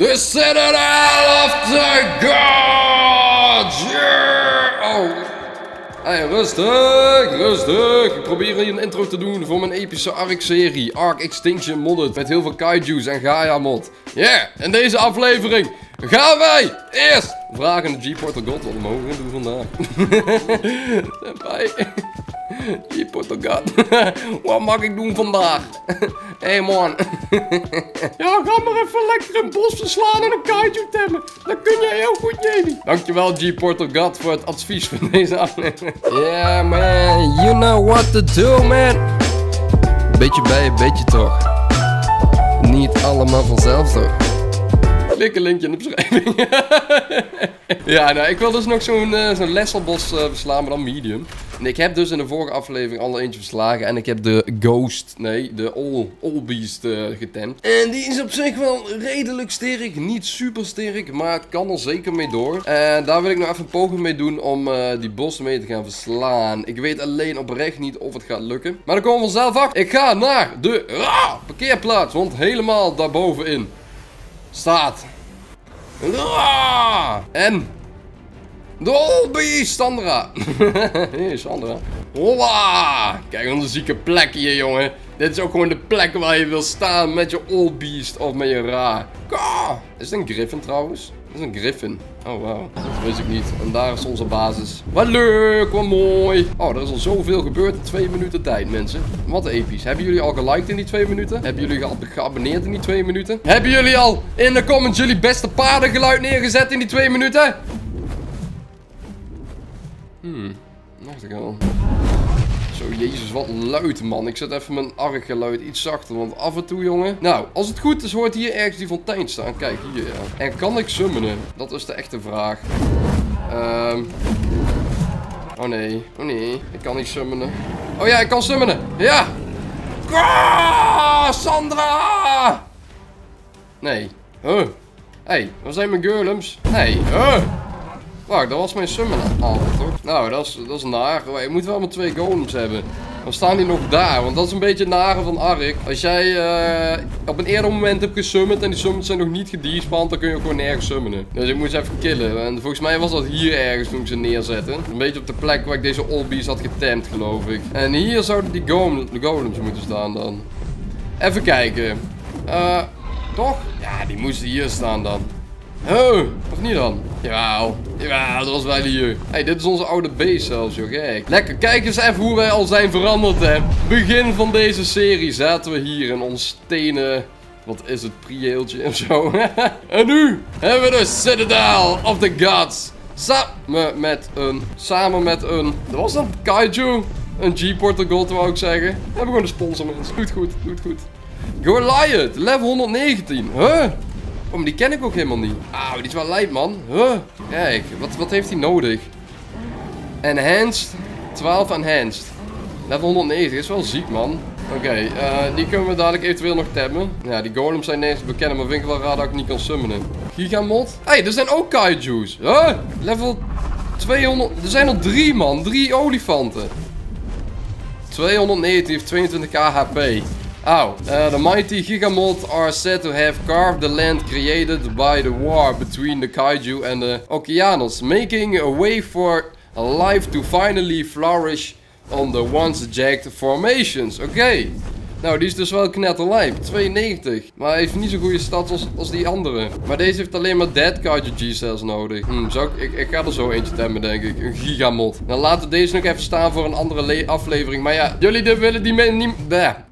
The Citadel of the Gods! Yeah! Oh. Hey, rustig, rustig. Ik probeer hier een intro te doen voor mijn epische Ark-serie. Ark Extinction Modded. Met heel veel kaiju's en Gaia mod. Yeah, in deze aflevering gaan wij eerst vragen de G-Portal God wat we mogen doen vandaag. Senpai. G-Portal God. wat mag ik doen vandaag? hey man. ja, ga maar even lekker een bos verslaan en een kaiju temmen. Dat kun jij heel goed, Jamie. Dankjewel G-Portal God voor het advies van deze aflevering. Yeah man, you know what to do man. Beetje bij, beetje toch. Niet allemaal vanzelf toch. Klik een linkje in de beschrijving. ja, nou, ik wil dus nog zo'n uh, zo'n lesselbos uh, verslaan, maar dan medium. En ik heb dus in de vorige aflevering al eentje verslagen. En ik heb de Ghost, nee, de All, all Beast uh, getemd. En die is op zich wel redelijk sterk. Niet super sterk, maar het kan er zeker mee door. En daar wil ik nog even een poging mee doen om die bos mee te gaan verslaan. Ik weet alleen oprecht niet of het gaat lukken. Maar dan komen we vanzelf achter. Ik ga naar de parkeerplaats, want helemaal daarbovenin staat. En de Olby Sandra. hey, Sandra. Holla! Kijk, onze zieke plek hier, jongen. Dit is ook gewoon de plek waar je wil staan met je Allbeast of met je Ra. Is het een Griffin trouwens? Dat is een Griffin. Oh, wauw. Dat wist ik niet. En daar is onze basis. Wat leuk, wat mooi. Oh, er is al zoveel gebeurd in twee minuten tijd, mensen. Wat episch. Hebben jullie al geliked in die twee minuten? Hebben jullie al geabonneerd in die twee minuten? Hebben jullie al in de comments jullie beste paardengeluid neergezet in die twee minuten? Hmm, nachtegaal. Zo, jezus, wat luid, man. Ik zet even mijn arggeluid iets zachter, want af en toe, jongen... Nou, als het goed is, hoort hier ergens die fontein staan. Kijk, hier, ja. En kan ik summonen? Dat is de echte vraag. Ehm... Oh nee, oh nee, ik kan niet summonen. Oh ja, ik kan summonen. Ja! Ah, Sandra! Nee. Huh. hey, waar zijn mijn golems? Nee. Huh. Wacht, dat was mijn summon al, toch? Nou, dat is, dat is naar. Je moet wel maar twee golems hebben. Dan staan die nog daar, want dat is een beetje het nare van Ark. Als jij uh, op een eerder moment hebt gesummond en die summons zijn nog niet gedespand, dan kun je ook gewoon nergens summonen. Dus ik moet ze even killen. En volgens mij was dat hier ergens toen ik ze neerzetten. Een beetje op de plek waar ik deze Olbies had getemd, geloof ik. En hier zouden die golems, moeten staan dan. Even kijken. Uh, toch? Ja, die moesten hier staan dan. Oh, of niet dan? Jawel, jawel, dat was wel hier. hey, dit is onze oude base zelfs, joh, kijk. Lekker, kijk eens even hoe wij al zijn veranderd, hè. Begin van deze serie zaten we hier in ons stenen... Wat is het, prieeltje of zo. en nu hebben we de Citadel of the Gods. Samen met een, samen met een, dat was dan Kaiju. Een G-Portal Gold, wou ik zeggen. We gewoon de sponsor, mensen. Doet goed, doet goed. Goliath, level 119. Huh? Oh, die ken ik ook helemaal niet. Ah, die is wel lijp, man. Huh? Kijk, wat, wat heeft hij nodig? Enhanced. 12 enhanced. Level 190 is wel ziek, man. Oké, uh, die kunnen we dadelijk eventueel nog tabben. Ja, die golems zijn nergens bekend, maar vind ik wel raar dat ik niet kan summonen. Gigamod. Hé, hey, er zijn ook kaiju's. Huh? Level 200. Er zijn er drie, man. Drie olifanten. 290 heeft 22k HP. Oh, uh, the mighty Gigamoth are said to have carved the land created by the war between the kaiju and the Okeanos, making a way for life to finally flourish on the once jagged formations. Oké. Nou, die is dus wel knetterlijp. 92. Maar hij heeft niet zo'n goede stats als, als die andere. Maar deze heeft alleen maar dead kaiju G-cells nodig. Hm, zou ik, ik, ga er zo eentje temmen, denk ik. Een gigamod. Dan laten we deze nog even staan voor een andere aflevering. Maar ja, jullie willen die niet...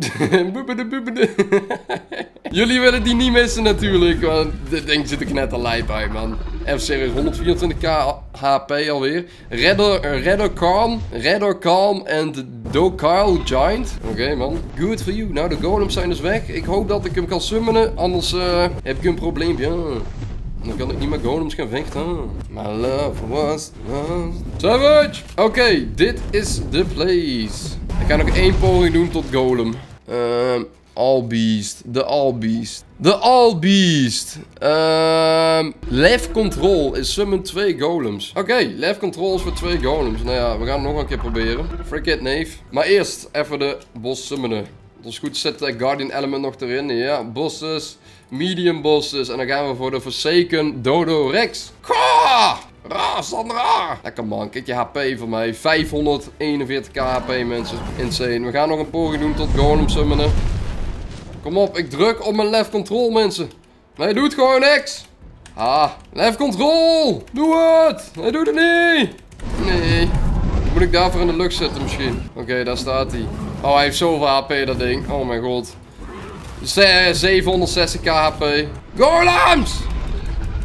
Jullie willen die niet missen natuurlijk, want dit ding zit er net al lijp bij, man. Serieus, 124k HP alweer. Redder, Redder Calm, Redder Calm en Dokal Giant. Oké, man. Good for you. Nou, de golems zijn dus weg. Ik hoop dat ik hem kan summonen, anders uh, heb ik een probleempje. Dan kan ik niet meer golems gaan vechten. My love was lost. Savage! Oké, dit is de place. Ik ga nog één poging doen tot golem. Um, Beast, De Allbeast. De Allbeast. Um, left Control is summon 2 golems. Oké, okay, Control is voor 2 golems. Nou ja, we gaan het nog een keer proberen. Forget neef. Maar eerst even de bos summonen. Als het goed is zit Guardian Element nog erin. Ja, bosses, medium bosses. En dan gaan we voor de Forsaken Dodo Rex. Ra, Sandra! Lekker man, kijk je HP voor mij. 541k HP mensen. Insane. We gaan nog een poging doen tot Golem summonen. Kom op, ik druk op mijn left control mensen. Nee, doet gewoon niks. Ah, left control! Doe het! Hij doet het niet! Nee. Moet ik daarvoor in de lucht zitten misschien? Oké, daar staat hij. Oh, hij heeft zoveel HP dat ding. Oh mijn god. 760k HP. Golems!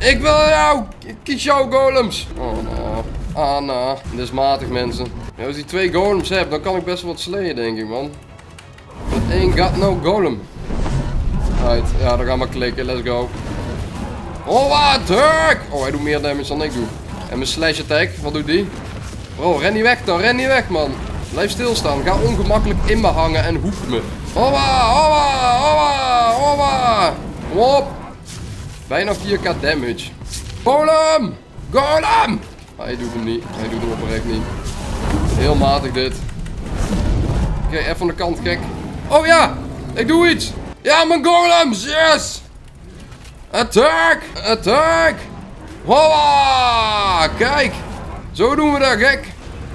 Ik wil jou! Ik kies jou golems! Oh no. Ah nou. Dit is matig mensen. Als ik twee golems heb, dan kan ik best wel wat slayen denk ik man. Één got no golem. Right. Ja, dan gaan we klikken. Let's go. Oh, wat! Oh, hij doet meer damage dan ik doe. En mijn slash attack, wat doet die? Oh, ren niet weg dan, ren niet weg man. Blijf stilstaan, ga ongemakkelijk in me hangen en hoek me. Hoppa, hoppa, hoppa, hoppa. Kom op. Bijna 4k damage. Golem! Golem! hij doet hem niet, hij doet hem oprecht niet. Heel matig dit. Oké, even van de kant, gek. Oh ja, ik doe iets. Ja, mijn golems, yes! Attack! Attack! Hoppa! Kijk! Zo doen we dat, gek!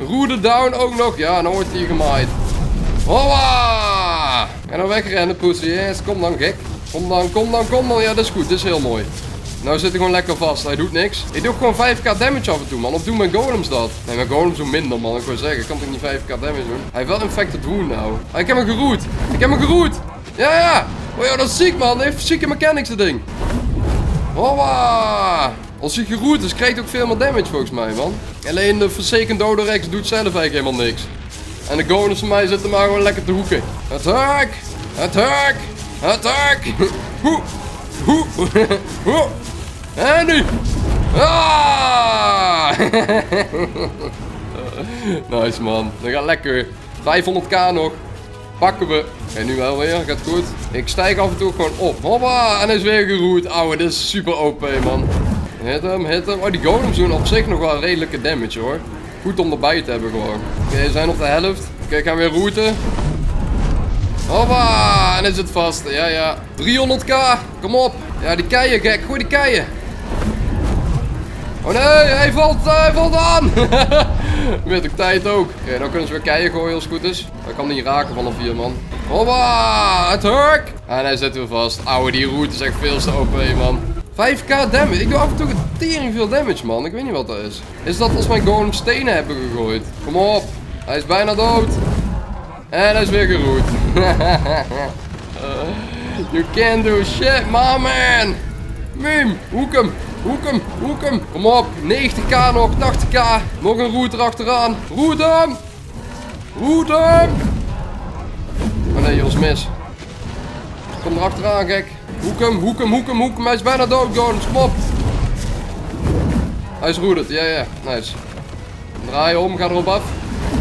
Roede down ook nog. Ja, dan wordt hij gemaaid. Hoppa! En dan wegrennen, pussy. Yes, kom dan, gek. Kom dan, kom dan, kom dan. Ja, dat is goed. Dit is heel mooi. Nou zit hij gewoon lekker vast. Hij doet niks. Ik doe gewoon 5k damage af en toe, man. Of doen mijn golems dat? Nee, mijn golems doen minder, man. Ik wil zeggen, ik kan toch niet 5k damage doen? Hij heeft wel infected wound nou. Ah, ik heb hem geroet. Ik heb hem geroet. Ja, ja. Oh ja, dat is ziek, man. Hij heeft zieke mechanics, dat ding. Hoppa! Als hij geroerd is, krijgt hij ook veel meer damage volgens mij, man. Alleen de Forsaken Dodorex doet zelf eigenlijk helemaal niks. En de golems van mij zitten maar gewoon lekker te hoeken. Attack! Attack! Attack! Hoe! Hoe! En nu! Ah! nice man. Dat gaat lekker. 500k nog. Pakken we. Oké, nu wel weer. Gaat goed. Ik stijg af en toe gewoon op. Hoppa! En hij is weer geroerd. Ouwe, dit is super OP, man. Hit hem, hit hem. Oh, die golems doen op zich nog wel redelijke damage, hoor. Goed om erbij te hebben, gewoon. Oké, we zijn op de helft. Oké, ik ga weer routen. Hoppa! En is het vast. Ja, ja. 300k. Kom op. Ja, die keien, gek. Gooi keien. Oh nee, hij valt, hij valt aan. Met de tijd ook. Oké, dan kunnen ze weer keien gooien als het goed is. Dat kan niet raken van een vier man. Hoppa, het hurk. En hij zit weer vast. Ouwe, die route is echt veel te OP, man. 5k damage. Ik doe af en toe tering veel damage, man. Ik weet niet wat dat is. Is dat als mijn golem stenen hebben gegooid? Kom op. Hij is bijna dood. En hij is weer geroerd. you can't do shit, my man. Mim, hoek hem. Hoek hem, hoek hem. Kom op. 90k nog, 80k. Nog een route erachteraan. Roet hem. Roet hem. Oh nee, Jos mis. Kom erachteraan, gek. Hoek hem, hoek hem, hoek hem, hoek hem. Hij is bijna dood. Kom op. Hij is roederd. Ja, ja. Nice. Draai om, ga erop af.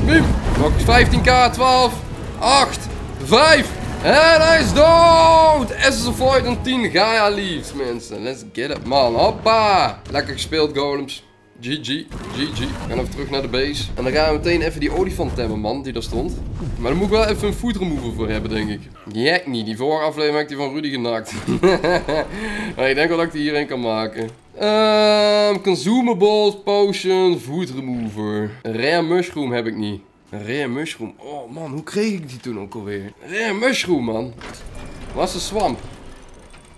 Mim. Nog 15k, 12, 8, 5. En hij is dood! Of Void en 10 Gaia Leaves, mensen. Let's get it, man. Hoppa! Lekker gespeeld, golems. GG, GG. We gaan even terug naar de base. En dan gaan we meteen even die olifant hebben, man, die daar stond. Maar daar moet ik wel even een food remover voor hebben, denk ik. Ja, niet. Die vorige aflevering heb ik die van Rudy genakt. maar ik denk wel dat ik die hierin kan maken. Um, consumables, potion, food remover. Rare mushroom heb ik niet. Een rare mushroom. Oh man, hoe kreeg ik die toen ook alweer? Rare mushroom, man. Was de swamp?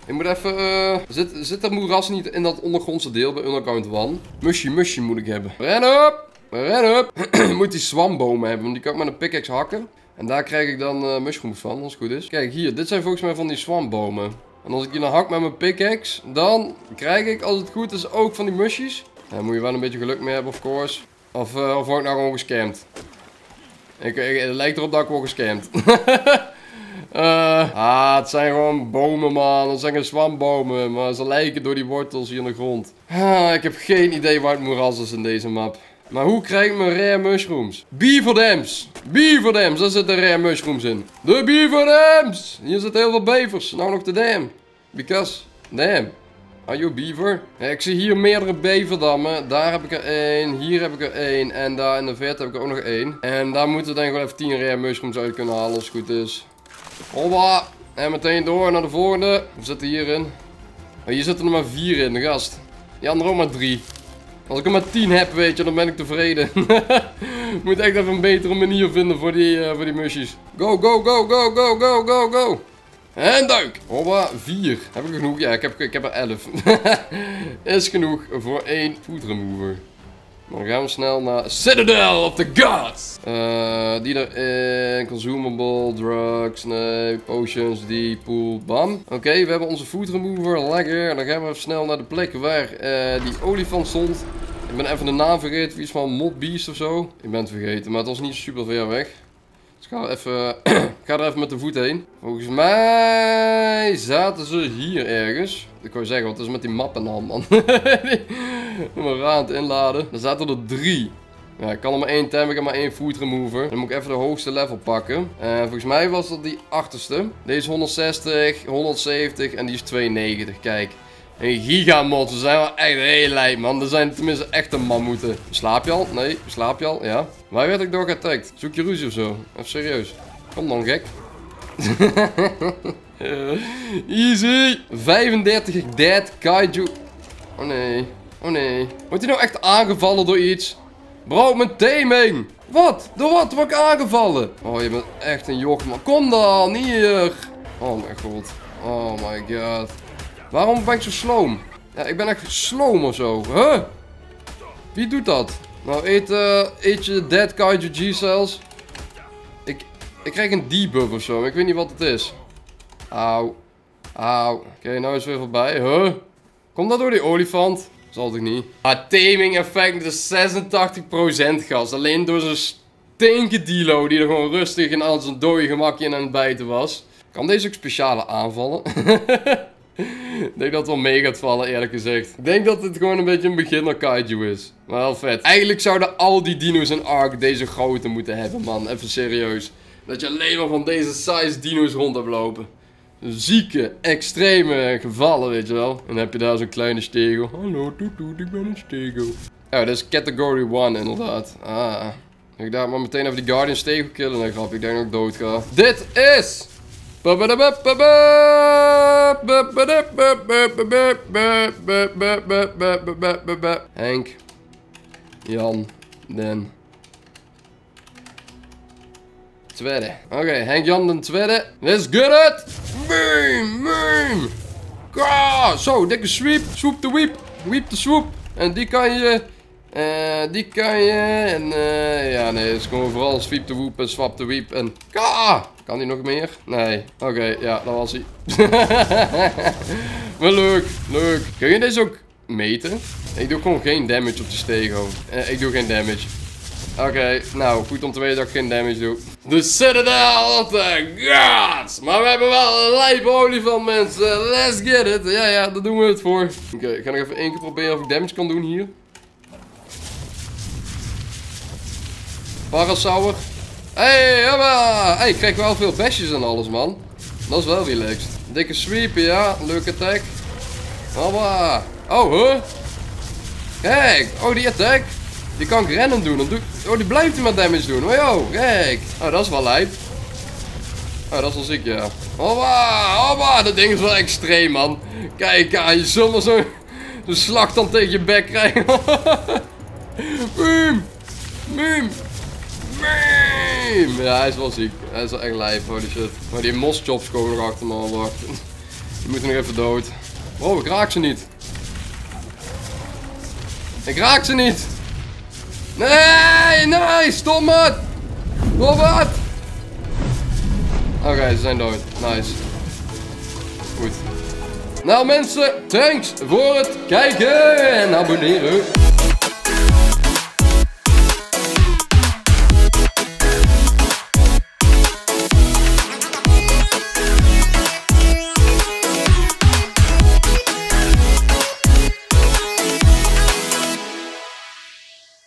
Ik moet even... Uh, zit, zit dat moeras niet in dat ondergrondse deel bij Underground 1? Mushy, mushy moet ik hebben. Ren up! Ren up! moet die swambomen hebben, want die kan ik met een pickaxe hakken. En daar krijg ik dan uh, mushrooms van, als het goed is. Kijk, hier. Dit zijn volgens mij van die swambomen. En als ik die dan hak met mijn pickaxe, dan krijg ik, als het goed is, ook van die mushies. Daar moet je wel een beetje geluk mee hebben, of course. Of, uh, of word ik nou gewoon gescamd? Ik, het lijkt erop dat ik word gescamd. uh, ah, het zijn gewoon bomen, man. Dat zijn geen swambomen. Maar ze lijken door die wortels hier in de grond. Ah, ik heb geen idee waar het moeras is in deze map. Maar hoe krijg ik mijn rare mushrooms? Beaver dams. Beaver dams, daar zitten rare mushrooms in. De beaver dams. Hier zitten heel veel bevers. Nou nog de dam. Because, damn. You beaver? ik zie hier meerdere beverdammen. Daar heb ik er één. Hier heb ik er één. En daar in de verte heb ik er ook nog één. En daar moeten we dan gewoon even 10 rare mushrooms uit kunnen halen als het goed is. Hoppa. En meteen door naar de volgende. We zitten hierin. Oh, hier zitten er maar vier in, gast. Die andere ook maar drie. Als ik er maar tien heb, weet je, dan ben ik tevreden. Moet echt even een betere manier vinden voor die, uh, voor die musjes. Go, go, go, go, go, go, go, go. En duik. Hoppa, vier. Heb ik genoeg? Ja, ik heb, ik heb er elf. Is genoeg voor één food remover. Dan gaan we snel naar Citadel of the Gods. Uh, die erin. Consumable, drugs, nee, potions, die, pool, bam. Oké, we hebben onze food remover, lekker. Dan gaan we even snel naar de plek waar uh, die olifant stond. Ik ben even de naam vergeten, iets van Mod Beast of zo. Ik ben het vergeten, maar het was niet super ver weg. Dus ik ga, even, ga er even met de voet heen. Volgens mij zaten ze hier ergens. Ik wou zeggen, wat is met die map in de hand, man? maar aan het inladen. Er zaten er drie. Ja, ik kan er maar één temmen, ik heb maar één food remover. Dan moet ik even de hoogste level pakken. En volgens mij was dat die achterste. Deze is 160, 170 en die is 92. Kijk. Een gigamod. Ze zijn wel echt heel lijp, man. Er zijn tenminste echte mammoeten. Slaap je al? Nee. Slaap je al? Ja. Waar werd ik door geattackt? Zoek je ruzie of zo? Even serieus. Kom dan, gek. Easy. 35 dead kaiju. Oh nee. Oh nee. Wordt hij nou echt aangevallen door iets? Bro, mijn taming. Wat? Door wat word ik aangevallen? Oh, je bent echt een joch, man. Kom dan, hier. Oh mijn god. Oh my god. Waarom ben ik zo sloom? Ja, ik ben echt sloom of zo. Huh? Wie doet dat? Nou, eet, uh, eet je dead kaiju G-cells. Ik, ik krijg een debuff of zo, ik weet niet wat het is. Auw. Auw. Oké, nou is weer voorbij. Huh? Komt dat door die olifant? Zal toch niet? Ah, taming effect is 86% gas. Alleen door zo'n stinken dilo die er gewoon rustig en al zijn dode gemakje in aan het bijten was. Kan deze ook speciale aanvallen? Ik denk dat het wel mee gaat vallen, eerlijk gezegd. Ik denk dat het gewoon een beetje een beginner kaiju is. Maar wel vet. Eigenlijk zouden al die dino's in Ark deze grootte moeten hebben, man. Even serieus. Dat je alleen maar van deze size dino's rond hebt lopen. Zieke, extreme gevallen, weet je wel. En dan heb je daar zo'n kleine stego. Hallo, toet ik ben een stego. Ja, dat is category 1 inderdaad. Ah. Ik dacht maar meteen even die Guardian stego killen. Nee, grap, ik denk dat ik dood ga. Dit is... Henk. Jan. Den. Tweede. Oké, okay, Henk Jan den tweede. Let's get it! Boom, boom! Zo, dikke sweep. Swoop de weep. Weep de swoop. En die kan je... Uh, die kan je... En uh, ja, nee, het is gewoon vooral sweep de woep en swap de weep en... Ga! Kan die nog meer? Nee. Oké, ja, dat was hij. maar leuk, leuk. Kun je deze ook meten? Ik doe gewoon geen damage op de stego. Eh, ik doe geen damage. Oké, nou, goed om te weten dat ik geen damage doe. De Citadel of the Gods! Maar we hebben wel een lijpe olifant, mensen. Let's get it. Ja, ja, daar doen we het voor. Oké, ik ga nog even één keer proberen of ik damage kan doen hier. Parasaur. Hey, hoppa! Hey, ik krijg wel veel bestjes en alles, man. Dat is wel relaxed. Dikke sweep, ja. Leuke attack. Hoppa. Oh, huh? Kijk. Oh, die attack. Die kan ik rennen doen. doe... Oh, die blijft hij maar damage doen. Oh, yo. Kijk. Oh, dat is wel lijp. Oh, dat is wel ziek, ja. Hoppa. Hoppa. Dat ding is wel extreem, man. Kijk, ah, je zult maar zo'n zo slag dan tegen je bek krijgen. Boom. Boom. Ja, hij is wel ziek. Hij is wel echt lijf, holy shit. Maar die moschops komen nog achter me al wachten. Die moeten nog even dood. Oh, ik raak ze niet. Ik raak ze niet. Nee, nee, stom het. Wat? Oké, ze zijn dood. Nice. Goed. Nou mensen, thanks voor het kijken en abonneren.